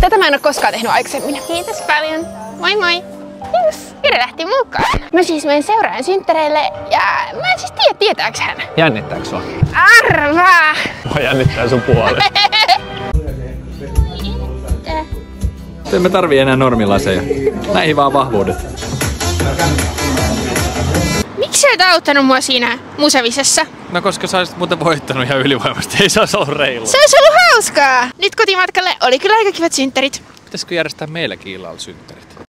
Tätä mä en ole koskaan tehnyt aikaisemmin. Kiitos paljon. Moi moi. Yes. Jere lähti mukaan. Mä siis menen seuraan synttäreille ja mä en siis tiedä, tietääks hän. Jännittääkö sua? Arvaa! Mua jännittää sun puolelle. Emme tarvii enää normilaseja. Näihin vaan vahvuudet. Miksi sä et auttanut mua siinä musevisessa? No koska sä olisit muuten voittanut ihan ylivoimasti, ei se olisi ollut reilu. Se olisi ollut hauskaa! Nyt kotimatkalle oli kyllä aika kivat synttärit. Pitäisikö järjestää meilläkin illalla synttärit?